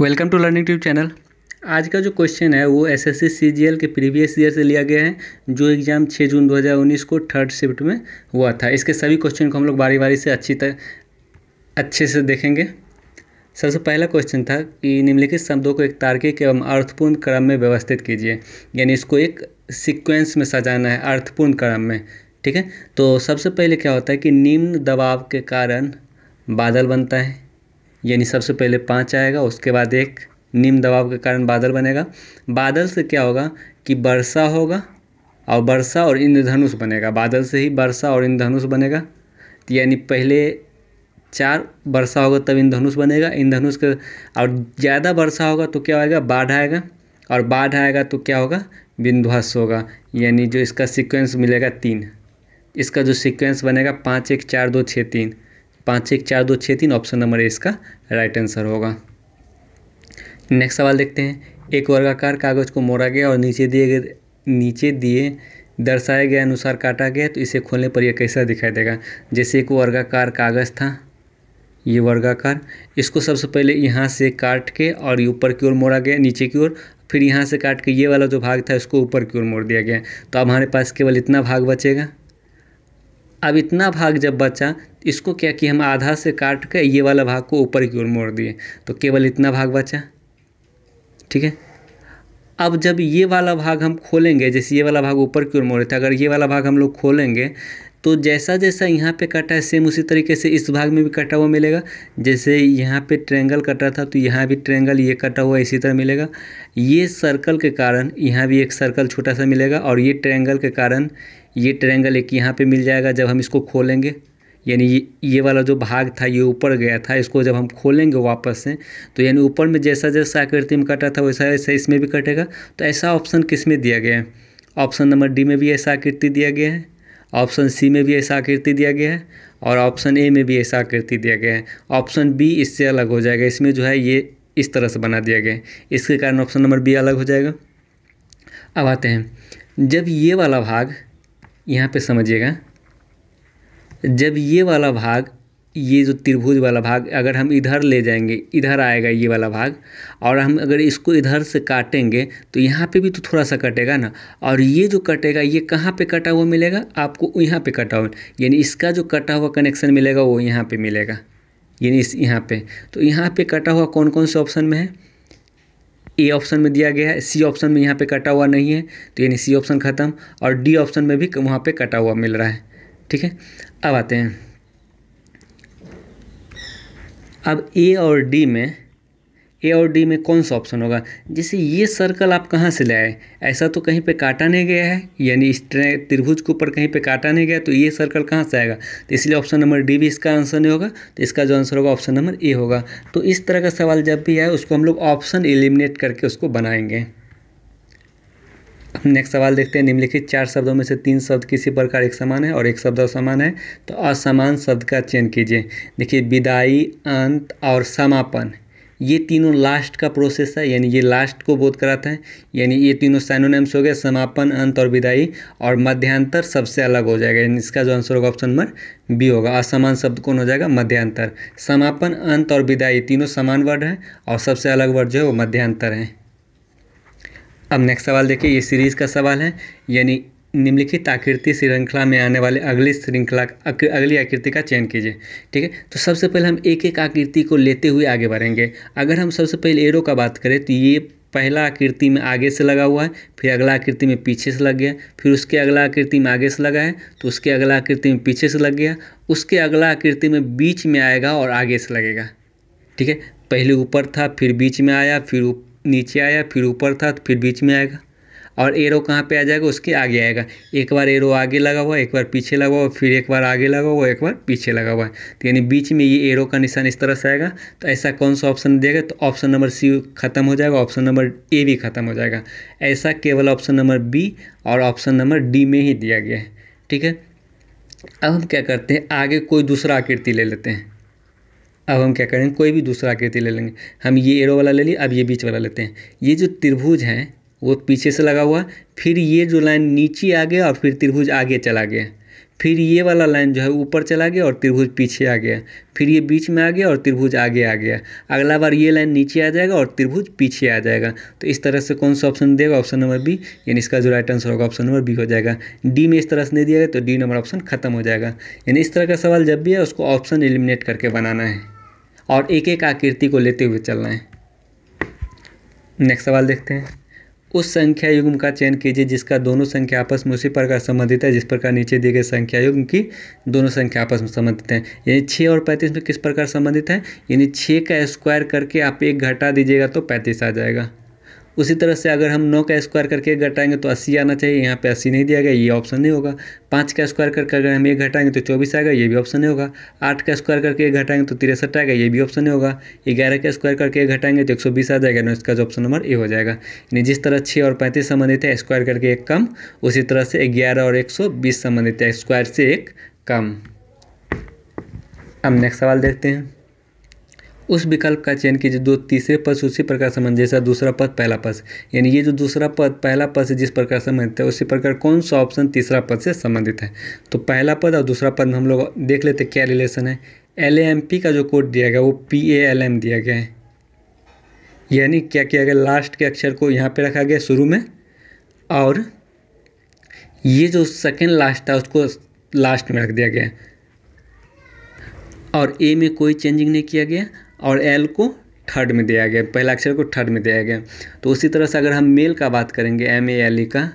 Welcome to learning tube channel. आज का जो क्वेश्चन है, वो एस एस के प्रीवियस ईयर से लिया गया है, जो एग्ज़ाम 6 जून 2019 को थर्ड शिफ्ट में हुआ था। इसके सभी क्वेश्चन को हम लोग बारी बारी से अच्छी तरह अच्छे से देखेंगे। सबसे पहला क्वेश्चन था कि निम्नलिखित शब्दों को एक तार्किक एवं अर्थपूर्ण क्रम में व्यवस्थित कीजिए। यानी इसको एक सिक्वेंस में सजाना है, अर्थपूर्ण क्रम में। ठीक है? तो सबसे पहले क्या होता है कि निम्न दबाव के कारण बादल बनता है। यानी सबसे पहले पाँच आएगा, उसके बाद एक निम्न दबाव के कारण बादल बनेगा। बादल से क्या होगा कि वर्षा होगा और वर्षा और इंद्रधनुष बनेगा। बादल से ही वर्षा और इंद्रधनुष बनेगा। यानी पहले चार वर्षा होगा तब इंद्रधनुष बनेगा। इंद्रधनुष के और ज़्यादा वर्षा होगा तो क्या होगा बाढ़ आएगा। और बाढ़ आएगा तो क्या होगा? बिंदुहस होगा। यानी जो इसका सीक्वेंस मिलेगा तीन। इसका जो सीक्वेंस बनेगा पाँच, एक, चार, दो, छः, तीन। पाँच एक चार दो छः तीन ऑप्शन नंबर ए इसका राइट आंसर होगा। नेक्स्ट सवाल देखते हैं। एक वर्गाकार कागज़ को मोड़ा गया और नीचे दिए गए, नीचे दिए, दर्शाए गए अनुसार काटा गया तो इसे खोलने पर यह कैसा दिखाई देगा? जैसे एक वर्गाकार कागज़ था, ये वर्गाकार, इसको सबसे पहले यहाँ से काट के और ऊपर की ओर मोड़ा गया, नीचे की ओर, फिर यहाँ से काट के ये वाला जो भाग था, इसको ऊपर की ओर मोड़ दिया गया। तो अब हमारे पास केवल इतना भाग बचेगा। अब इतना भाग जब बचा, इसको क्या कि हम आधा से काट के ये वाला भाग को ऊपर की ओर मोड़ दिए तो केवल इतना भाग बचा। ठीक है? अब जब ये वाला भाग हम खोलेंगे, जैसे ये वाला भाग ऊपर की ओर मोड़े थे, अगर ये वाला भाग हम लोग खोलेंगे तो जैसा जैसा यहाँ पे कटा है सेम उसी तरीके से इस भाग में भी कटा हुआ मिलेगा। जैसे यहाँ पे ट्रेंगल कटा था तो यहाँ भी ट्रेंगल ये कटा हुआ इसी तरह मिलेगा। ये सर्कल के कारण यहाँ भी एक सर्कल छोटा सा मिलेगा और ये ट्रेंगल के कारण ये ट्रेंगल एक यहाँ पे मिल जाएगा जब हम इसको खोलेंगे। यानी ये ये वाला जो भाग था, ये ऊपर गया था, इसको जब हम खोलेंगे वापस से तो यानी ऊपर में जैसा जैसा आकृति में कटा था, वैसा वैसा इसमें भी कटेगा। तो ऐसा ऑप्शन किसमें दिया गया है? ऑप्शन नंबर डी में भी ऐसा आकृति दिया गया है। ऑप्शन सी में भी ऐसा आकृति दिया गया है और ऑप्शन ए में भी ऐसा आकृति दिया गया है। ऑप्शन बी इससे अलग हो जाएगा। इसमें जो है ये इस तरह से बना दिया गया है। इसके कारण ऑप्शन नंबर बी अलग हो जाएगा। अब आते हैं। जब ये वाला भाग, यहाँ पे समझिएगा। जब ये वाला भाग ये जो त्रिभुज वाला भाग, अगर हम इधर ले जाएँगे, इधर आएगा ये वाला भाग, और हम अगर इसको इधर से काटेंगे तो यहाँ पे भी तो थोड़ा सा कटेगा ना। और ये जो कटेगा, ये कहाँ पे कटा हुआ मिलेगा? आपको यहाँ पे कटा हुआ, यानी इसका जो कटा हुआ कनेक्शन मिलेगा, वो यहाँ पे मिलेगा। यानी इस यहाँ पे। तो यहाँ पे कटा हुआ कौन कौन से ऑप्शन में है? ए ऑप्शन में दिया गया है सी ऑप्शन में यहाँ पे कटा हुआ नहीं है तो यानी सी ऑप्शन ख़त्म, और डी ऑप्शन में भी वहाँ पे कटा हुआ मिल रहा है। ठीक है? अब आते हैं। अब ए और डी में ए और डी में कौन सा ऑप्शन होगा? जैसे ये सर्कल आप कहाँ से लाए? ऐसा तो कहीं पे काटा नहीं गया है, यानी इस त्रिभुज के ऊपर कहीं पे काटा नहीं गया तो ये सर्कल कहाँ से आएगा? तो इसलिए ऑप्शन नंबर डी भी इसका आंसर नहीं होगा तो इसका जो आंसर होगा ऑप्शन नंबर ए होगा। तो इस तरह का सवाल जब भी आए, उसको हम लोग ऑप्शन एलिमिनेट करके उसको बनाएँगे। नेक्स्ट सवाल देखते हैं। निम्नलिखित चार शब्दों में से तीन शब्द किसी प्रकार एक समान है और एक शब्द असमान है। तो असमान शब्द का चयन कीजिए। देखिए, विदाई, अंत और समापन। ये तीनों लास्ट का प्रोसेस है, यानी ये लास्ट को बोध कराता है। यानी ये तीनों साइनोनेम्स हो गए, समापन, अंत और विदाई। और मध्यांतर सबसे अलग हो जाएगा, यानी इसका जो आंसर होगा ऑप्शन नंबर बी होगा। असमान शब्द कौन हो जाएगा? मध्यांतर। समापन, अंत और विदाई तीनों समान वर्ड हैं और सबसे अलग वर्ड जो है वो मध्यांतर है। अब नेक्स्ट सवाल देखिए, ये सीरीज़ का सवाल है, यानी निम्नलिखित आकृति श्रृंखला में आने वाले अगली श्रृंखला अगली आकृति का चयन कीजिए, ठीक है? तो सबसे पहले हम एक एक आकृति को लेते हुए आगे बढ़ेंगे। अगर हम सबसे पहले एरो का बात करें तो ये पहला आकृति में आगे से लगा हुआ है, फिर अगला आकृति में पीछे से लग गया, फिर उसके अगला आकृति में आगे से लगा है तो उसके अगला आकृति में पीछे से लग गया, उसके अगला आकृति में बीच में आएगा और आगे से लगेगा, ठीक है? पहले ऊपर था, फिर बीच में आया, फिर नीचे आया, फिर ऊपर था तो फिर बीच में आएगा। और एरो कहाँ पे आ जाएगा, उसके आगे आएगा। एक बार एरो आगे लगा हुआ, एक बार पीछे लगा हुआ, फिर एक बार आगे लगा हुआ, एक बार पीछे लगा हुआ। है तो यानी बीच में ये एरो का निशान इस तरह से आएगा। तो ऐसा कौन सा ऑप्शन देगा तो ऑप्शन नंबर सी खत्म हो जाएगा, ऑप्शन नंबर ए भी खत्म हो जाएगा। ऐसा केवल ऑप्शन नंबर बी और ऑप्शन नंबर डी में ही दिया गया है। ठीक है? अब हम क्या करते हैं? आगे कोई दूसरा आकृति ले लेते हैं। अब हम क्या करेंगे कोई भी दूसरा आकृति ले लेंगे। हम ये एरो वाला ले लिए, अब ये बीच वाला लेते हैं। ये जो त्रिभुज हैं, वो पीछे से लगा हुआ, फिर ये जो लाइन नीचे आ गया और फिर त्रिभुज आगे चला गया। फिर ये वाला लाइन जो है, ऊपर चला गया और त्रिभुज पीछे आ गया। फिर ये बीच में आ गया और त्रिभुज आगे आ गया। अगला बार ये लाइन नीचे आ जाएगा और त्रिभुज पीछे आ जाएगा। तो इस तरह से कौन सा ऑप्शन देगा? ऑप्शन नंबर बी यानी इसका जो राइट आंसर होगा ऑप्शन नंबर बी हो जाएगा। डी में इस तरह से नहीं दिया गया तो डी नंबर ऑप्शन खत्म हो जाएगा। यानी इस तरह का सवाल जब भी है, उसको ऑप्शन एलिमिनेट करके बनाना है। और एक एक आकृति को लेते हुए चलना है। नेक्स्ट सवाल देखते हैं। उस संख्या युग्म का चयन कीजिए जिसका दोनों संख्या आपस में उसी प्रकार संबंधित है, जिस प्रकार नीचे दिए गए संख्या युग्म की दोनों संख्या आपस में संबंधित हैं। यानी छः और पैंतीस में किस प्रकार संबंधित है? यानी छः का स्क्वायर करके आप एक घटा दीजिएगा तो पैंतीस आ जाएगा। उसी तरह से अगर हम नौ का स्क्वायर करके घटाएँगे तो अस्सी आना चाहिए, यहाँ पे अस्सी नहीं दिया गया, ये ऑप्शन नहीं होगा। पाँच का स्क्वायर करके अगर हम एक घटाएँगे तो चौबीस आएगा, ये भी ऑप्शन नहीं होगा। आठ का स्क्वायर करके घटाएँगे तो तिरसठ आएगा, ये भी ऑप्शन नहीं होगा। ग्यारह का स्क्वायर करके घटाएँगे तो एक सौ बीस आ जाएगा ना इसका जो ऑप्शन नंबर ए हो जाएगा। यानी जिस तरह छः और पैंतीस संबंधित है स्क्वायर करके एक कम, उसी तरह से ग्यारह और एक सौ बीस संबंधित है स्क्वायर से एक कम। अब नेक्स्ट सवाल देखते हैं। उस विकल्प का चयन कीजिए दो तीसरे पद उसी प्रकार संबंध जैसा दूसरा पद, पहला पद। यानी ये जो दूसरा पद, पहला पद से जिस प्रकार संबंधित है, उसी प्रकार कौन सा ऑप्शन तीसरा पद से संबंधित है? तो पहला पद और दूसरा पद में हम लोग देख लेते क्या रिलेशन है। एल एम पी का जो कोड दिया गया, वो पी ए एल एम दिया गया है। यानी क्या किया गया? लास्ट के अक्षर को यहाँ पे रखा गया शुरू में। और ये जो सेकेंड लास्ट था, उसको लास्ट में रख दिया गया। और ए में कोई चेंजिंग नहीं किया गया। और एल को थर्ड में दिया गया, पहला अक्षर को थर्ड में दिया गया। तो उसी तरह से अगर हम मेल का बात करेंगे एम ए एल ई का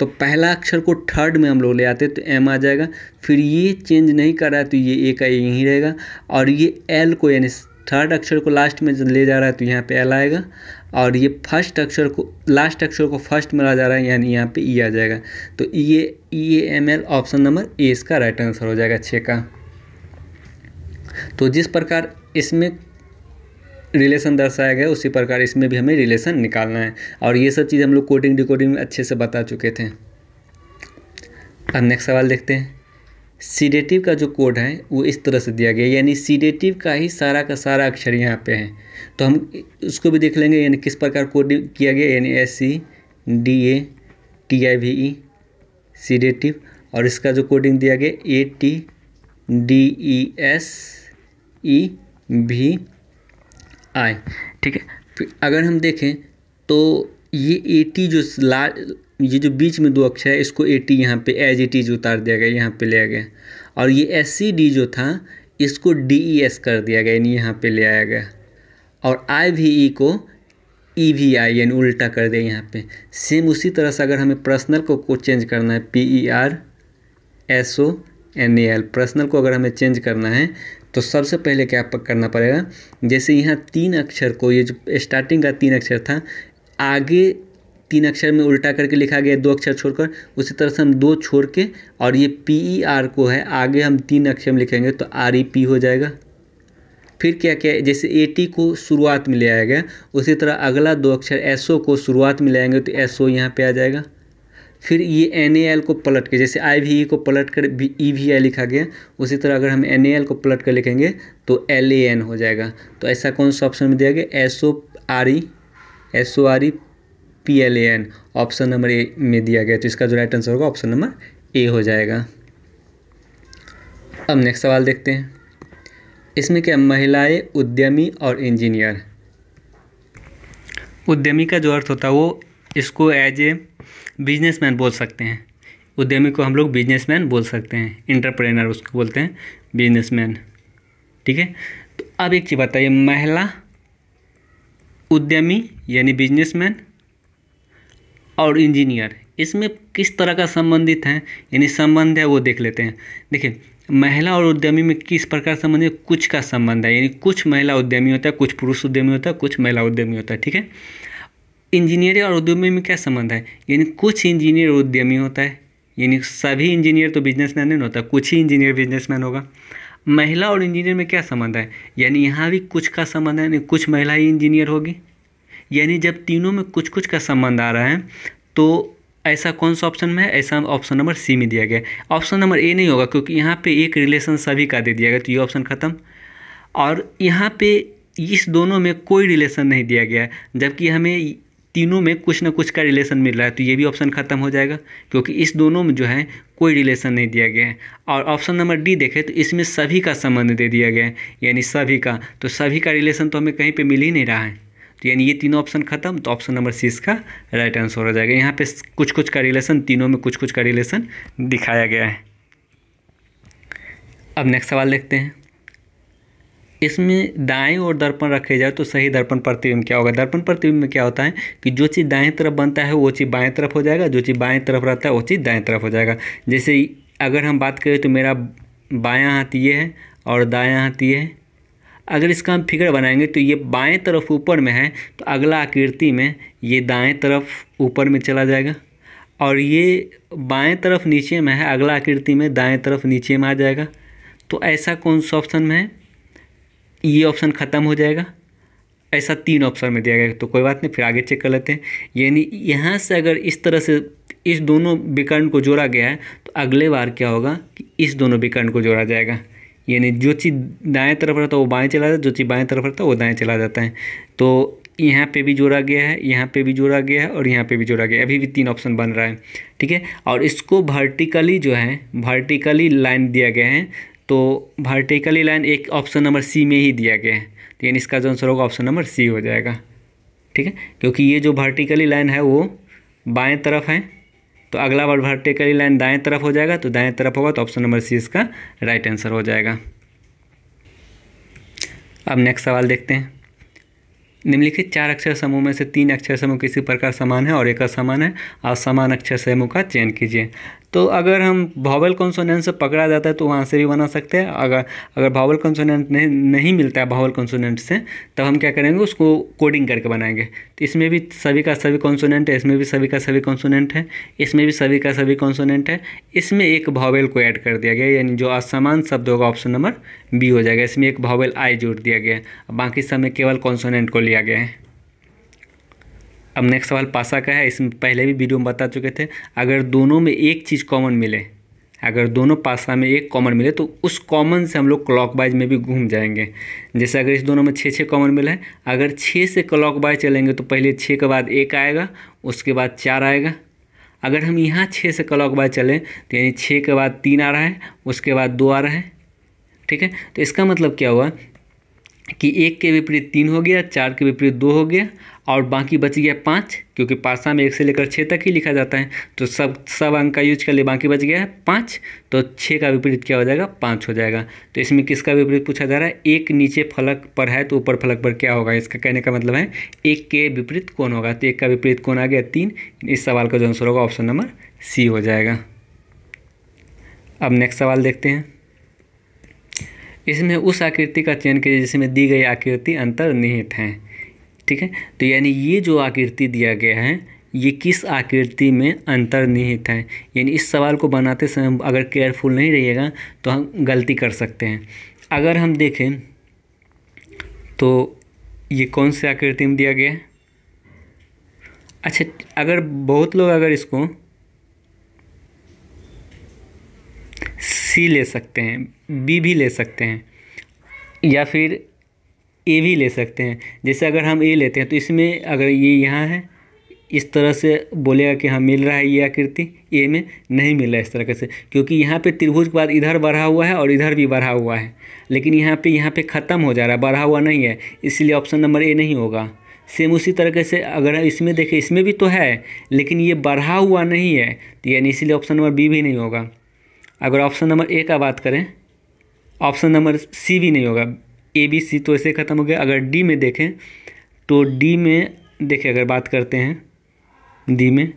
तो पहला अक्षर को थर्ड में हम लोग ले आते तो एम आ जाएगा। फिर ये चेंज नहीं कर रहा है तो ये ए का यहीं रहेगा। और ये एल को यानी थर्ड अक्षर को लास्ट में ले जा रहा है तो यहाँ पे एल आएगा। और ये फ़र्स्ट अक्षर को लास्ट अक्षर को फ़र्स्ट में ला जा रहा है, यानी यहाँ पे ई आ जाएगा। तो ये E M L option number A इसका राइट आंसर हो जाएगा छः का। तो जिस प्रकार इसमें रिलेशन दर्शाया गया उसी प्रकार इसमें भी हमें रिलेशन निकालना है। और ये सब चीज़ हम लोग कोडिंग डिकोडिंग में अच्छे से बता चुके थे। अब नेक्स्ट सवाल देखते हैं। सीडेटिव का जो कोड है, वो इस तरह से दिया गया यानी सीडेटिव का ही सारा का सारा अक्षर यहाँ पे है। तो हम उसको भी देख लेंगे, यानी किस प्रकार कोड किया गया, यानी S C D A T I V E sedative और इसका जो कोडिंग दिया गया A T D E S E भी आए, ठीक है? अगर हम देखें तो ये ए टी जो ला, ये जो बीच में दो अक्षर है, इसको ए टी यहाँ पे एज इट इज़ उतार दिया गया, यहाँ पे लिया गया। और ये एस सी डी जो था, इसको डी ई एस कर दिया गया, यानी यहाँ पे ले आया गया। और आई वी ई को ई वी आई यानी उल्टा कर दिया यहाँ पे। सेम उसी तरह से अगर हमें पर्सनल को को चेंज करना है P E R S O N A L personal को अगर हमें चेंज करना है तो सबसे पहले क्या करना पड़ेगा? जैसे यहाँ तीन अक्षर को, ये जो स्टार्टिंग का तीन अक्षर था, आगे तीन अक्षर में उल्टा करके लिखा गया दो अक्षर छोड़कर, उसी तरह से हम दो छोड़ के और ये पी ई आर को है, आगे हम तीन अक्षर में लिखेंगे तो आर ई पी हो जाएगा। फिर क्या क्या, जैसे ए टी को शुरुआत में ले आया गया, उसी तरह अगला दो अक्षर एस ओ को शुरुआत में ले आएँगे तो एस ओ यहाँ पे आ जाएगा। फिर ये एन ए एल को पलट के, जैसे आई वी ई को पलट कर ई वी आई लिखा गया, उसी तरह अगर हम एन ए एल को पलट कर लिखेंगे तो एल ए एन हो जाएगा। तो ऐसा कौन सा ऑप्शन में दिया गया? S O R E S O R E P L A N option number A में दिया गया। तो इसका जो राइट आंसर होगा ऑप्शन नंबर ए हो जाएगा। अब नेक्स्ट सवाल देखते हैं। इसमें क्या महिलाएँ उद्यमी और इंजीनियर उद्यमी का जो अर्थ होता है, वो इसको एज ए बिजनेसमैन बोल सकते हैं। उद्यमी को हम लोग बिजनेसमैन बोल सकते हैं। इंटरप्रेनर उसको बोलते हैं, बिजनेसमैन। ठीक है? तो अब एक चीज़ बताइए, महिला उद्यमी यानी बिजनेसमैन और इंजीनियर, इसमें किस तरह का संबंधित है? यानी संबंध है वो देख लेते हैं। देखिए, महिला और उद्यमी में किस प्रकार संबंध है? कुछ का संबंध है। यानी कुछ महिला उद्यमी होता है, कुछ पुरुष उद्यमी होता है, कुछ महिला उद्यमी होता है। ठीक है? इंजीनियर और उद्यमी में क्या संबंध है? यानी कुछ इंजीनियर उद्यमी होता है, यानी सभी इंजीनियर तो बिजनेसमैन नहीं होता, कुछ ही इंजीनियर बिजनेसमैन होगा। महिला और इंजीनियर में क्या संबंध है? यानी यहाँ भी कुछ का संबंध है, यानी कुछ महिला ही इंजीनियर होगी। यानी जब तीनों में कुछ कुछ का संबंध आ रहा है तो ऐसा कौन सा ऑप्शन में है? ऐसा ऑप्शन नंबर सी में दिया गया। ऑप्शन नंबर ए नहीं होगा, क्योंकि यहाँ पे एक रिलेशन सभी का दे दिया गया तो ये ऑप्शन ख़त्म। और यहाँ पे इस दोनों में कोई रिलेशन नहीं दिया गया, जबकि हमें तीनों में कुछ ना कुछ का रिलेशन मिल रहा है तो ये भी ऑप्शन ख़त्म हो जाएगा, क्योंकि इस दोनों में जो है कोई रिलेशन नहीं दिया गया है। और ऑप्शन नंबर डी देखें तो इसमें सभी का संबंध दे दिया गया है, यानी सभी का। तो सभी का रिलेशन तो हमें कहीं पे मिल ही नहीं रहा है। तो यानी ये तीनों ऑप्शन खत्म तो ऑप्शन नंबर सी इसका राइट आंसर हो जाएगा। यहाँ पे कुछ कुछ का रिलेशन तीनों में कुछ कुछ का रिलेशन दिखाया गया है। अब नेक्स्ट सवाल देखते हैं। इसमें दाएँ और दर्पण रखे जाए तो सही दर्पण प्रतिबिंब क्या होगा? दर्पण प्रतिबिंब में क्या होता है कि जो चीज़ दाएँ तरफ़ बनता है, वो चीज़ बाएँ तरफ़ हो जाएगा, जो चीज़ बाएँ तरफ़ रहता है, वो चीज़ दाएँ तरफ़ हो जाएगा। जैसे अगर हम बात करें तो मेरा बायां हाथ ये है और दायां हाथ ये है। अगर इसका हम फिगर बनाएँगे तो ये बाएँ तरफ़ ऊपर में है तो अगला आकृति में ये दाएँ तरफ़ ऊपर में चला जाएगा और ये बाएँ तरफ़ नीचे में है, अगला आकृति में दाएँ तरफ़ नीचे में आ जाएगा। तो ऐसा कौन सा ऑप्शन में है? ये ऑप्शन ख़त्म हो जाएगा। ऐसा तीन ऑप्शन में दिया गया तो कोई बात नहीं, फिर आगे चेक कर लेते हैं। यानी यहाँ से अगर इस तरह से इस दोनों विकर्ण को जोड़ा गया है तो अगले बार क्या होगा कि इस दोनों विकर्ण को जोड़ा जाएगा। यानी जो चीज़ दाएँ तरफ़ रहता है, वो बाएँ चला जाता है, जो चीज़ बाएँ तरफ़ रहता है, वो दाएँ चला जाता है। तो यहाँ पे भी जोड़ा गया है, यहाँ पे भी जोड़ा गया है और यहाँ पे भी जोड़ा गया है। अभी भी तीन ऑप्शन बन रहा है, ठीक है? और इसको वर्टिकली जो है वर्टिकली लाइन दिया गया है तो वर्टिकली लाइन एक ऑप्शन नंबर सी में ही दिया गया है। तो यानी इसका जो आंसर होगा ऑप्शन नंबर सी हो जाएगा। ठीक है? क्योंकि ये जो वर्टिकली लाइन है, वो बाएँ तरफ़ है। तो अगला बार वर्टिकली लाइन दाएँ तरफ़ हो जाएगा। तो दाएँ तरफ़ होगा तो ऑप्शन नंबर सी इसका राइट आंसर हो जाएगा। अब नेक्स्ट सवाल देखते हैं। निम्नलिखित चार अक्षर समूह में से तीन अक्षर समूह किसी प्रकार समान है और एक असमान है? और समान अक्षर समूह का चयन कीजिए। तो अगर हम भावल कॉन्सोनेंट से पकड़ा जाता है तो वहाँ से भी बना सकते हैं। अगर अगर भावल कॉन्सोनेंट नहीं नहीं मिलता है भावल कॉन्सोनेंट से, तब हम क्या करेंगे, उसको कोडिंग करके बनाएँगे। तो इसमें भी सभी का सभी कॉन्सोनेंट है, इसमें भी सभी का सभी कॉन्सोनेंट है, इसमें भी सभी का सभी कॉन्सोनेंट है। इसमें एक भावेल को ऐड कर दिया गया, यानी जो असमान शब्द होगा ऑप्शन नंबर बी हो जाएगा। इसमें एक भावेल आई जोड़ दिया गया बाकी सब में केवल कॉन्सोनेंट को लिया गया है। अब नेक्स्ट सवाल पासा का है, इसमें पहले भी वीडियो में बता चुके थे, अगर दोनों में एक चीज़ कॉमन मिले, अगर दोनों पासा में एक कॉमन मिले तो उस कॉमन से हम लोग क्लॉकवाइज में भी घूम जाएँगे। जैसे अगर इस दोनों में छः छः कॉमन मिले, अगर छः से क्लॉकवाइज चलेंगे तो पहले छः के बाद एक आएगा, उसके बाद चार आएगा। अगर हम यहाँ छः से क्लॉकवाइज चलें तो यानी छः के बाद तीन आ रहा है, उसके बाद दो आ रहा है, ठीक है? तो इसका मतलब क्या हुआ कि एक के विपरीत तीन हो गया, चार के विपरीत दो हो गया और बाकी बच गया पाँच, क्योंकि पासा में एक से लेकर छः तक ही लिखा जाता है। तो सब सब अंक का यूज़ कर लिए, बाकी बच गया है पाँच तो छः का विपरीत क्या हो जाएगा? पाँच हो जाएगा। तो इसमें किसका विपरीत पूछा जा रहा है? एक नीचे फलक पर है तो ऊपर फलक पर क्या होगा? इसका कहने का मतलब है, एक के विपरीत कौन होगा। तो एक का विपरीत कौन आ गया तीन। इस सवाल का जो आंसर होगा, ऑप्शन नंबर सी हो जाएगा। अब नेक्स्ट सवाल देखते हैं। इसमें उस आकृति का चयन कीजिए जिसमें दी गई आकृति अंतर्निहित है। ठीक है? तो यानी ये जो आकृति दिया गया है, ये किस आकृति में अंतर्निहित है? यानी इस सवाल को बनाते समय अगर केयरफुल नहीं रहिएगा तो हम गलती कर सकते हैं। अगर हम देखें तो ये कौन से आकृति में दिया गया है? अच्छा अगर बहुत लोग अगर इसको सी ले सकते हैं बी भी ले सकते हैं, या फिर ए भी ले सकते हैं। जैसे अगर हम ए लेते हैं तो इसमें अगर ये यहाँ है, इस तरह से बोलेगा कि हाँ मिल रहा है ये आकृति ए में नहीं मिल रहा है इस तरह से, क्योंकि यहाँ पे त्रिभुज के बाद इधर बढ़ा हुआ है और इधर भी बढ़ा हुआ है। लेकिन यहाँ पे यहाँ पे ख़त्म हो जा रहा है, बढ़ा हुआ नहीं है, इसलिए ऑप्शन नंबर ए नहीं होगा। सेम उसी तरीके से अगर इसमें देखें, इसमें भी तो है, लेकिन ये बढ़ा हुआ नहीं है तो यानी इसीलिए ऑप्शन नंबर बी भी नहीं होगा। अगर ऑप्शन नंबर ए का बात करें ऑप्शन नंबर सी भी नहीं होगा। ए बी सी तो ऐसे ख़त्म हो गया। अगर डी में देखें तो डी में देखें अगर बात करते हैं डी में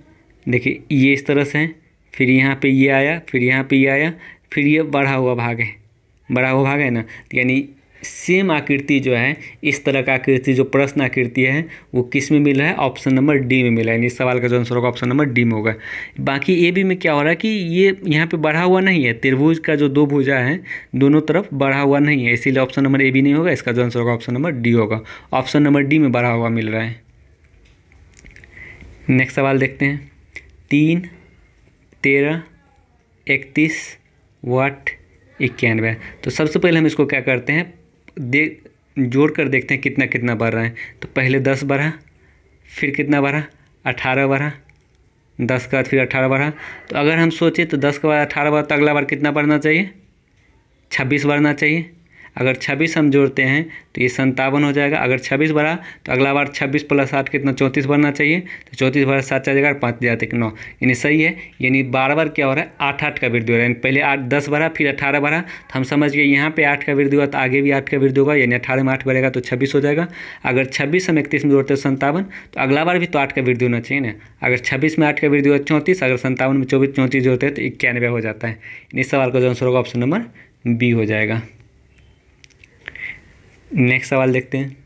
देखिए, ये इस तरह से है, फिर यहाँ पे ये आया, फिर यहाँ पे ये आया, फिर ये बढ़ा हुआ भाग है। बढ़ा हुआ भाग है ना? यानी सेम आकृति जो है, इस तरह का आकृति, जो प्रश्न आकृति है, वो किसमें मिल रहा है? ऑप्शन नंबर डी में मिला है। इस सवाल का जो आंसर होगा ऑप्शन नंबर डी में होगा। बाकी ए बी में क्या हो रहा है कि ये यहाँ पे बढ़ा हुआ नहीं है। त्रिभुज का जो दो भुजा है, दोनों तरफ़ बढ़ा हुआ नहीं है। इसीलिए ऑप्शन नंबर ए बी नहीं होगा। इसका जो आंसर होगा ऑप्शन नंबर डी होगा। ऑप्शन नंबर डी में बढ़ा हुआ मिल रहा है। नेक्स्ट सवाल देखते हैं। तीन, तेरह, इकतीस, वाट, इक्यानवे। तो सबसे पहले हम इसको क्या करते हैं? दे जोड़ कर देखते हैं कितना कितना बढ़ रहा है। तो पहले दस बढ़ा फिर कितना बढ़ा अठारह बढ़ा दस का फिर अठारह बढ़ा तो अगर हम सोचें तो दस के बाद अठारह बढ़ा तो अगला बार कितना बढ़ना चाहिए? छब्बीस बढ़ना चाहिए। अगर छब्बीस हम जोड़ते हैं तो ये संतावन हो जाएगा। अगर छब्बीस बढ़ा तो अगला बार छब्बीस प्लस आठ कितना? चौंतीस बढ़ना चाहिए। तो चौंतीस बढ़ा सात चार जगह, पाँच हज़ार तक नौ। यानी सही है, यानी बार बार क्या हो रहा है? आठ आठ का वृद्धि हो रहा है। पहले आठ, दस बढ़ा, फिर अठारह बढ़ा। तो हम समझ गए, यहाँ पे आठ का वृद्धि हुआ तो आगे भी आठ का वृद्धि होगा। यानी अठारह में आठ बढ़ेगा तो छब्बीस हो जाएगा। अगर छब्बीस हम इकतीस में जोड़ते हैं संतावन तो अगला बार भी तो आठ का वृद्धि होना चाहिए ना। अगर छब्बीस में आठ का वृद्धि हुआ, चौंतीस। अगर संतावन में चौबीस, चौंतीस जोड़ते हैं तो इक्यानवे हो जाता है। इस सवाल का जो आंसर होगा, ऑप्शन नंबर बी हो जाएगा। नेक्स्ट सवाल देखते हैं।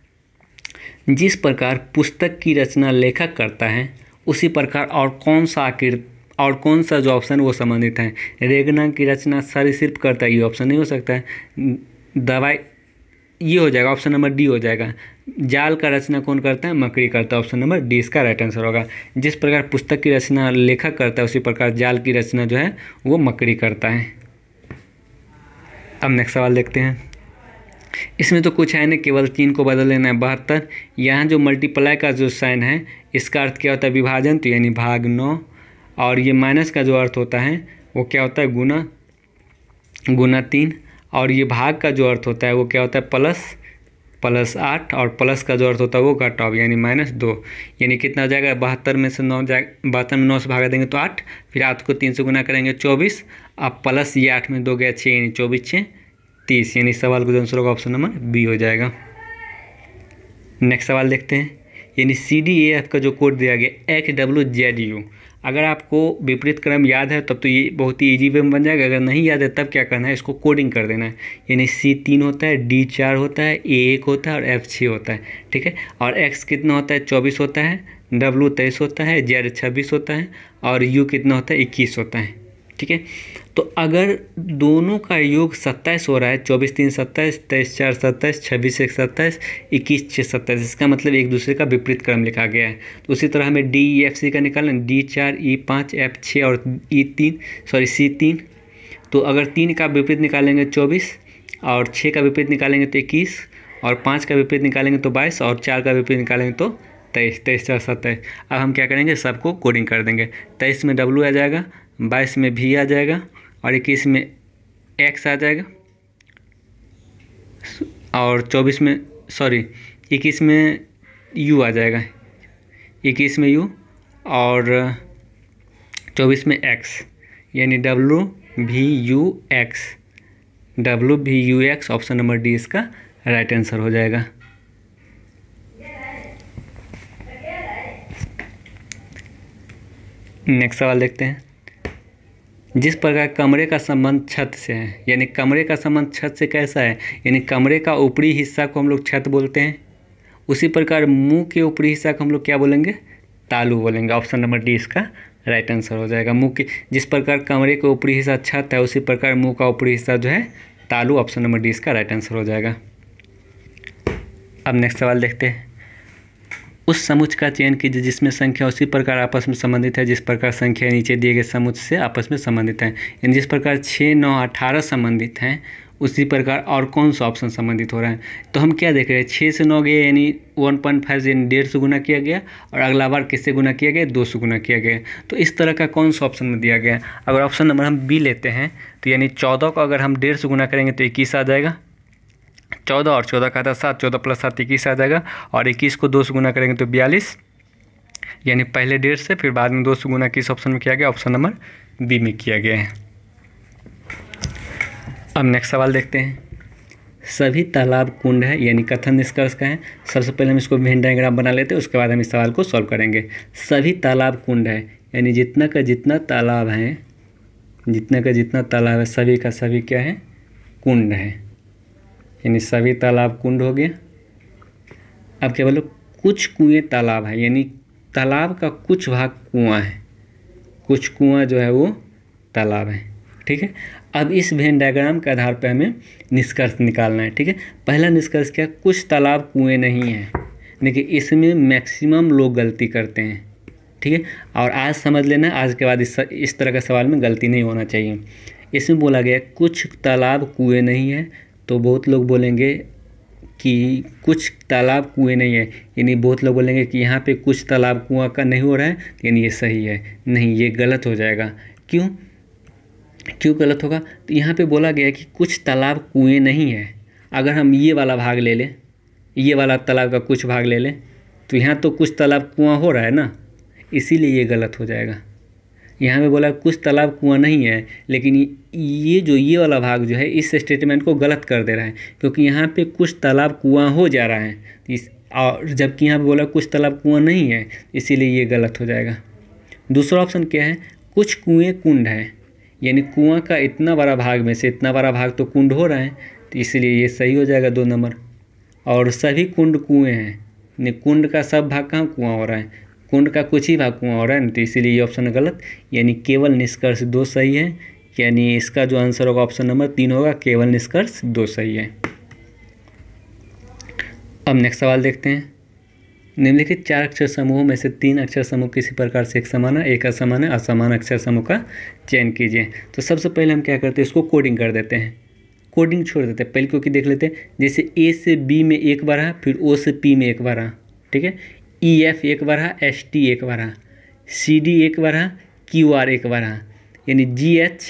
जिस प्रकार पुस्तक की रचना लेखक करता है, उसी प्रकार और कौन सा आकृत और कौन सा जो ऑप्शन वो संबंधित है। रेगना की रचना सरिसृप करता है, ये ऑप्शन नहीं हो सकता है। दवाई, ये हो जाएगा ऑप्शन नंबर डी हो जाएगा। जाल का रचना कौन करता है? मकड़ी करता है। ऑप्शन नंबर डी इसका राइट आंसर होगा। जिस प्रकार पुस्तक की रचना लेखक करता है, उसी प्रकार जाल की रचना जो है, वो मकड़ी करता है। अब नेक्स्ट सवाल देखते हैं। इसमें तो कुछ है नहीं, केवल तीन को बदल लेना है बहत्तर। यहाँ जो मल्टीप्लाई का जो साइन है, इसका अर्थ क्या होता है? विभाजन तो यानी भाग नौ। और ये माइनस का जो अर्थ होता है, वो क्या होता है? गुना गुना तीन। और ये भाग का जो अर्थ होता है, वो क्या होता है? प्लस प्लस आठ। और प्लस का जो अर्थ होता है, वो घट ऑफ़ यानी माइनस दो। यानी कितना हो जाएगा? बहत्तर में से नौ जाए बहत्तर में नौ से भागा देंगे तो आठ। फिर आठ को तीन से गुना करेंगे चौबीस। अब प्लस ये आठ में दो गया छः यानी चौबीस छः तीस, यानी सवाल का आंसर होगा ऑप्शन नंबर बी हो जाएगा। नेक्स्ट सवाल देखते हैं। यानी सी डी ए एफ़ का जो कोड दिया गया एच डब्ल्यू जेड यू अगर आपको विपरीत क्रम याद है, तब तो ये बहुत ही इजी वे में बन जाएगा। अगर नहीं याद है, तब क्या करना है, इसको कोडिंग कर देना है। यानी सी तीन होता है डी चार होता है ए एक होता है और एफ़ छः होता है, ठीक है? और एक्स कितना होता है, चौबीस होता है डब्लू तेईस होता है जेड छब्बीस होता है और यू कितना होता है, इक्कीस होता है, ठीक है? तो अगर दोनों का योग सत्ताईस हो रहा है, चौबीस तीन सत्ताईस, तेईस चार सत्ताईस, छब्बीस एक सत्ताईस, इक्कीस छः सत्ताईस, इसका मतलब एक दूसरे का विपरीत क्रम लिखा गया है। तो उसी तरह हमें डी ई एफ़ सी का निकालना डी चार ई पाँच एफ़ छः और ई तीन सॉरी सी तीन। तो अगर तीन का विपरीत निकालेंगे चौबीस और छः का विपरीत निकालेंगे तो इक्कीस और पाँच का विपरीत निकालेंगे तो बाईस और चार का विपरीत निकालेंगे तो तेईस तेईस चार सत्ताईस। अब हम क्या करेंगे? सबको कोडिंग कर देंगे। तेईस में डब्लू आ जाएगा, बाईस में भी आ जाएगा और इक्कीस में एक्स आ जाएगा। और चौबीस में सॉरी इक्कीस में यू आ जाएगा। इक्कीस में यू और चौबीस में एक्स यानी डब्लू भी यू एक्स डब्लू भी U X option number D इसका राइट आंसर हो जाएगा। नेक्स्ट सवाल देखते हैं। जिस प्रकार कमरे का संबंध छत से है, यानी कमरे का संबंध छत से कैसा है, यानी कमरे का ऊपरी हिस्सा को हम लोग छत बोलते हैं, उसी प्रकार मुँह के ऊपरी हिस्सा को हम लोग क्या बोलेंगे? तालू बोलेंगे। ऑप्शन नंबर डी इसका राइट आंसर हो जाएगा मुँह के। जिस प्रकार कमरे का ऊपरी हिस्सा छत है, उसी प्रकार मुँह का ऊपरी हिस्सा जो है, तालू। ऑप्शन नंबर डी इसका राइट आंसर हो जाएगा। अब नेक्स्ट सवाल देखते हैं। उस समुच का चयन कीजिए जिसमें संख्या उसी प्रकार आपस में संबंधित है, जिस प्रकार संख्या नीचे दिए गए समुच से आपस में संबंधित है। यानी जिस प्रकार छः नौ, अठारह संबंधित हैं, उसी प्रकार और कौन सा ऑप्शन संबंधित हो रहा है? तो हम क्या देख रहे हैं? छः से नौ गए, यानी वन पॉइंट फाइव यानी डेढ़ सौ गुना किया गया, और अगला बार किससे गुना किया गया? दो सौ गुना किया गया। तो इस तरह का कौन सा ऑप्शन में दिया गया? अगर ऑप्शन नंबर हम बी लेते हैं तो यानी चौदह को अगर हम डेढ़ सौ गुना करेंगे तो इक्कीस आ जाएगा। चौदह और चौदह का था, सात, चौदह प्लस सात इक्कीस आ जाएगा और इक्कीस को दो सौ गुना करेंगे तो बयालीस। यानी पहले डेढ़ से, फिर बाद में दो सौ गुना किस ऑप्शन में किया गया? ऑप्शन नंबर बी में किया गया है। अब नेक्स्ट सवाल देखते हैं। सभी तालाब कुंड है, यानी कथन निष्कर्ष का है। सबसे पहले हम इसको वेन डायग्राम बना लेते हैं, उसके बाद हम इस सवाल को सॉल्व करेंगे। सभी तालाब कुंड है, यानी जितना का जितना तालाब है, जितना का जितना तालाब है, सभी का सभी क्या है? कुंड है। यानी सभी तालाब कुंड हो गया अब क्या बोलो, कुछ कुएँ तालाब है, यानी तालाब का कुछ भाग कुआँ है। कुछ कुआँ जो है वो तालाब है, ठीक है? अब इस वेन डायग्राम के आधार पर हमें निष्कर्ष निकालना है, ठीक है? पहला निष्कर्ष क्या, कुछ तालाब कुएँ नहीं हैं। देखिए, इसमें मैक्सिमम लोग गलती करते हैं, ठीक है? और आज समझ लेना, आज के बाद इस इस तरह का सवाल में गलती नहीं होना चाहिए। इसमें बोला गया, कुछ तालाब कुएँ नहीं है तो बहुत लोग बोलेंगे कि कुछ तालाब कुएँ नहीं है। यानी बहुत लोग बोलेंगे कि यहाँ पे कुछ तालाब कुआँ का नहीं हो रहा है, यानी ये सही है। नहीं, ये गलत हो जाएगा। क्यों? क्यों गलत होगा? तो यहाँ पे बोला गया कि कुछ तालाब कुएँ नहीं है। अगर हम ये वाला भाग ले लें, ये वाला तालाब का कुछ भाग ले लें तो यहाँ तो कुछ तालाब कुआँ हो रहा है ना? इसीलिए ये गलत हो जाएगा। यहाँ पे बोला, कुछ तालाब कुआँ नहीं है, लेकिन ये जो ये वाला भाग जो है, इस स्टेटमेंट को गलत कर दे रहा है, क्योंकि यहाँ पे कुछ तालाब कुआँ हो जा रहा है। इस, और जबकि यहाँ पे बोला, कुछ तालाब कुआँ नहीं है, इसीलिए ये गलत हो जाएगा। दूसरा ऑप्शन क्या है? कुछ कुएँ कुंड हैं, यानी कुआँ का इतना बड़ा भाग में से इतना बड़ा भाग तो कुंड हो रहा है तो इसलिए ये सही हो जाएगा दो नंबर। और सभी कुंड कुएँ हैं, यानी कुंड का सब भाग कहाँ कुआँ हो रहा है? कुंड का कुछ ही भाग कुआँ हो रहा है तो इसीलिए ये ऑप्शन गलत। यानी केवल निष्कर्ष दो सही है। यानी इसका जो आंसर होगा ऑप्शन नंबर तीन होगा, केवल निष्कर्ष दो सही है। अब नेक्स्ट सवाल देखते हैं। निम्नलिखित चार अक्षर समूहों में से तीन अक्षर समूह किसी प्रकार से एक समान है? एक असमान है, असमान अक्षर समूह का चयन कीजिए। तो सबसे पहले हम क्या करते हैं, इसको कोडिंग कर देते हैं। कोडिंग छोड़ देते हैं। पहले क्योंकि देख लेते हैं, जैसे ए से बी में एक बार है फिर ओ से पी में एक बार है ठीक है? ई एफ़ एक बार एस टी एक बार सी डी एक बार क्यू आर एक बार यानी जी एच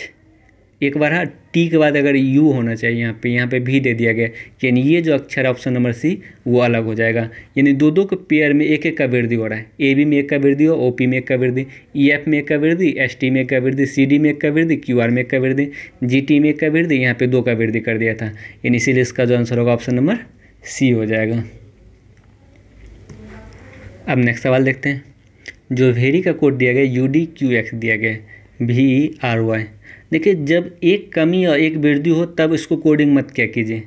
एक बार टी के बाद अगर यू होना चाहिए यहाँ पे यहाँ पे भी दे दिया गया, यानी ये जो अक्षर ऑप्शन नंबर सी वो अलग हो जाएगा। यानी दो दो के पेयर में एक एक का वृद्धि हो रहा है। ए बी में एक का वृद्धि हो ओ पी में एक का वृद्धि ई एफ़ में एक का वृद्धि एस टी में एक का वृद्धि सी डी में एक का वृद्धि क्यू आर में एक का वृद्धि जी टी में एक का वृद्धि, यहाँ पे दो का वृद्धि कर दिया था। यानी इसीलिए इसका जो आंसर होगा ऑप्शन नंबर सी हो जाएगा। अब नेक्स्ट सवाल देखते हैं। जो वेरी का कोड दिया गया यू डी क्यू एक्स दिया गया वी आर वाई देखिए, जब एक कमी और एक वृद्धि हो, तब इसको कोडिंग मत क्या कीजिए।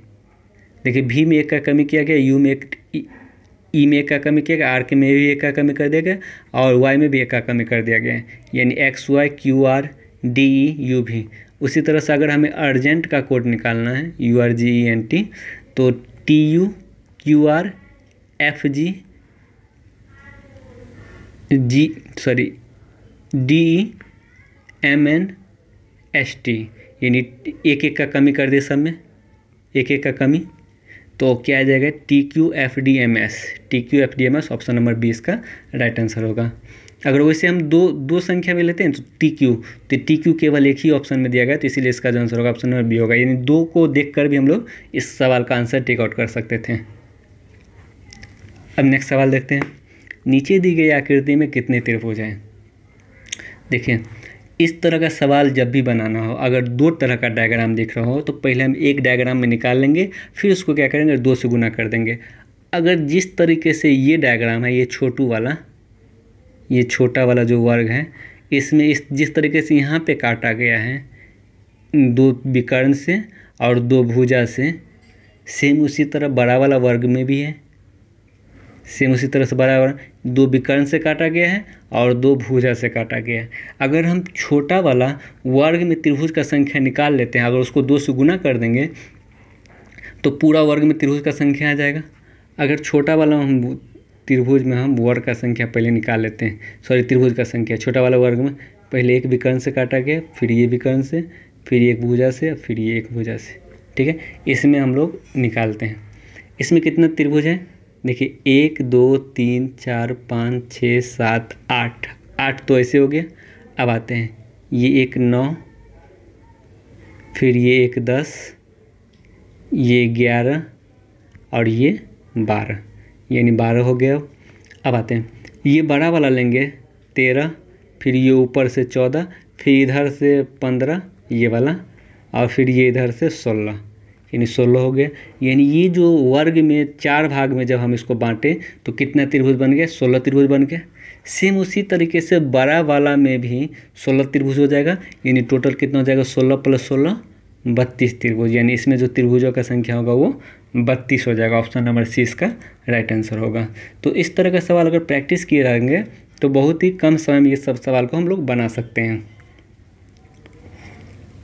देखिए भी में एक का कमी किया गया यू में एक ई में एक का कमी किया गया आर के में भी एक का कमी कर दिया गया, और वाई में भी एक का कमी कर दिया गया। यानी X Y Q R D E U भी उसी तरह से अगर हमें अर्जेंट का कोड निकालना है U R G E N T तो T U Q R F G G sorry D M N S T यानी एक एक का कमी कर दिए सब में। एक एक का कमी। तो क्या आ जाएगा? T Q F D M S T Q F D M S option number B इसका राइट आंसर होगा। अगर वैसे हम दो दो संख्या में लेते हैं तो टी क्यू तो टी क्यू केवल एक ही ऑप्शन में दिया गया तो इसीलिए इसका जो आंसर होगा ऑप्शन नंबर बी होगा। यानी दो को देख कर भी हम लोग इस सवाल का आंसर टेकआउट कर सकते थे। अब नेक्स्ट सवाल देखते हैं। नीचे दी गई आकृति में कितने त्रिभुज हैं देखिए, इस तरह का सवाल जब भी बनाना हो, अगर दो तरह का डायग्राम दिख रहा हो तो पहले हम एक डायग्राम में निकाल लेंगे, फिर उसको क्या करेंगे? दो से गुना कर देंगे। अगर जिस तरीके से ये डायग्राम है, ये छोटू वाला, ये छोटा वाला जो वर्ग है, इसमें इस, जिस तरीके से यहाँ पे काटा गया है, दो विकर्ण से और दो भुजा से सेम उसी तरह बड़ा वाला वर्ग में भी है। सेम उसी तरह से बराबर दो विकर्ण से काटा गया है और दो भुजा से काटा गया है। अगर हम छोटा वाला वर्ग में त्रिभुज का संख्या निकाल लेते हैं, अगर उसको दो से गुना कर देंगे तो पूरा वर्ग में त्रिभुज का संख्या आ जाएगा। अगर छोटा वाला हम त्रिभुज में हम वर्ग का संख्या पहले निकाल लेते हैं, सॉरी, त्रिभुज का संख्या, छोटा वाला वर्ग में, पहले एक विकर्ण से काटा गया, फिर ये विकर्ण से, फिर एक भुजा से, फिर ये एक भुजा से, ठीक है? इसमें हम लोग निकालते हैं। इसमें कितना त्रिभुज है? देखिए, एक, दो, तीन, चार, पाँच, छः, सात, आठ। आठ तो ऐसे हो गया। अब आते हैं। ये एक नौ, फिर ये एक दस, ये ग्यारह और ये बारह। यानी बारह हो गया। अब आते हैं। ये बड़ा वाला लेंगे। तेरह, फिर ये ऊपर से चौदह, फिर इधर से पंद्रह, ये वाला, और फिर ये इधर से सोलह। यानी सोलह हो गया यानी ये जो वर्ग में, चार भाग में जब हम इसको बांटें तो कितना त्रिभुज बन गया? सोलह त्रिभुज बन गया। सेम उसी तरीके से बड़ा वाला में भी सोलह त्रिभुज हो जाएगा। यानी टोटल कितना हो जाएगा? सोलह प्लस सोलह, बत्तीस त्रिभुज। यानी इसमें जो त्रिभुजों का संख्या होगा, वो बत्तीस हो जाएगा। ऑप्शन नंबर सी इसका राइट आंसर होगा। तो इस तरह का सवाल अगर प्रैक्टिस किए रहेंगे तो बहुत ही कम समय में ये सब सवाल को हम लोग बना सकते हैं।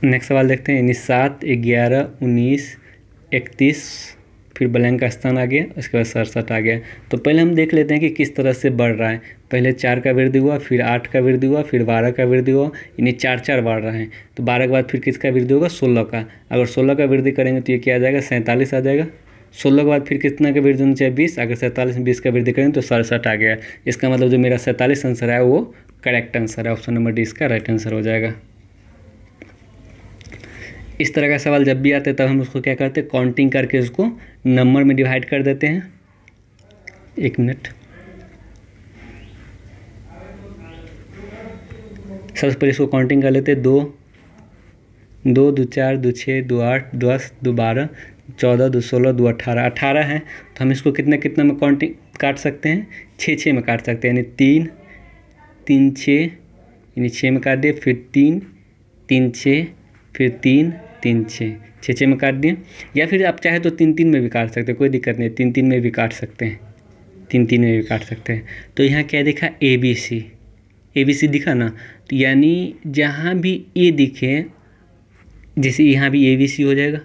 नेक्स्ट सवाल देखते हैं। यानी सात, ग्यारह, उन्नीस, इकतीस, फिर ब्लैंक का स्थान आ गया, उसके बाद सड़सठ आ गया। तो पहले हम देख लेते हैं कि किस तरह से बढ़ रहा है। पहले चार का वृद्धि हुआ, फिर आठ का वृद्धि हुआ, फिर बारह का वृद्धि हुआ, यानी चार चार बढ़ रहे हैं। तो बारह के बाद फिर किसका वृद्धि होगा? सोलह का। अगर सोलह का वृद्धि करेंगे तो ये क्या आ जाएगा? सैंतालीस आ जाएगा। सोलह के बाद फिर कितना का वृद्धि होना चाहिए? बीस। अगर सैंतालीस में बीस का वृद्धि करें तो सड़सठ आ गया। इसका मतलब जो मेरा सैंतालीस आंसर है, वो करेक्ट आंसर है। ऑप्शन नंबर डी इसका राइट आंसर हो जाएगा। इस तरह का सवाल जब भी आते हैं, तब हम उसको क्या करते हैं काउंटिंग करके उसको नंबर में डिवाइड कर देते हैं। एक मिनट सबसे पहले इसको काउंटिंग कर लेते हैं। दो दो दो चार, दो छः दो आठ दस, दो बारह, चौदह, दो सोलह, दो अठारह। अठारह हैं तो हम इसको कितना कितना में काउंटिंग काट सकते हैं? छः छः में काट सकते हैं। यानी तीन तीन छः यानी छः में काट दिए, फिर तीन तीन छः फिर तीन तीन, छः। छः छः में काट दिए। या फिर आप चाहे तो तीन तीन में भी काट सकते हैं, कोई दिक्कत नहीं। तीन तीन में भी काट सकते हैं। तीन तीन में भी काट सकते हैं। तो यहाँ क्या दिखा? A B C A B C दिखा ना? तो यानी जहाँ भी ए दिखे, जैसे यहाँ भी ए बी सी हो जाएगा।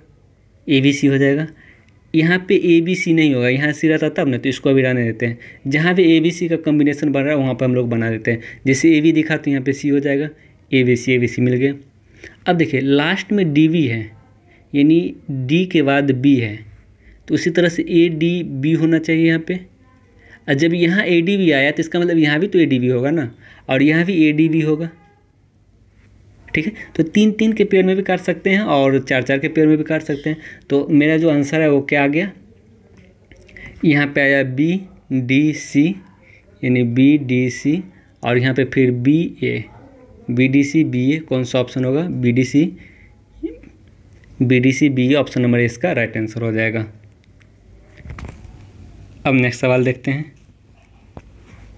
ए बी सी हो जाएगा। यहाँ पे ए बी सी नहीं होगा। यहाँ सी रहता तब ना तो इसको अभी रहने देते हैं। जहाँ पे ए बी सी का कम्बिनेशन बन रहा है, वहाँ पर हम लोग बना देते हैं। जैसे ए बी दिखा तो यहाँ पे सी हो जाएगा। A B C A B C मिल गया। अब देखिए लास्ट में डी वी है, यानी डी के बाद बी है तो उसी तरह से ए डी बी होना चाहिए यहाँ पे। और जब यहाँ ए डी बी आया तो इसका मतलब यहाँ भी तो ए डी बी होगा ना, और यहाँ भी ए डी बी होगा। ठीक है? तो तीन तीन के पेयर में भी काट सकते हैं, और चार चार के पेयर में भी काट सकते हैं। तो मेरा जो आंसर है, वो क्या आ गया? यहाँ पे आया बी डी सी यानी बी डी सी और यहाँ पे फिर B A B D C B A कौन सा ऑप्शन होगा? B D C B D C B A option number इसका राइट आंसर हो जाएगा। अब नेक्स्ट सवाल देखते हैं।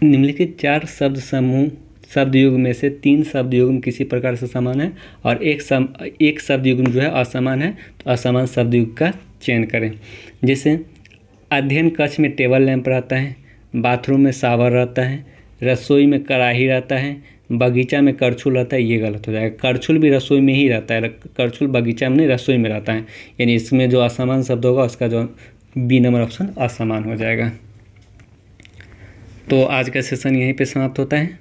निम्नलिखित चार शब्द समूह, शब्द युग में से तीन शब्द युग्म किसी प्रकार से समान है और एक सम, एक शब्द युग्म जो है असमान है तो असमान शब्द युग का चयन करें। जैसे, अध्ययन कक्ष में टेबल लैंप रहता है, बाथरूम में सावर रहता है, रसोई में कढ़ाही रहता है बगीचा में करछुल रहता है, ये गलत हो जाएगा। करछुल भी रसोई में ही रहता है करछुल बगीचा में नहीं, रसोई में रहता है। यानी इसमें जो असमान शब्द होगा, उसका जो बी नंबर ऑप्शन असमान हो जाएगा। तो आज का सेशन यहीं पे समाप्त होता है।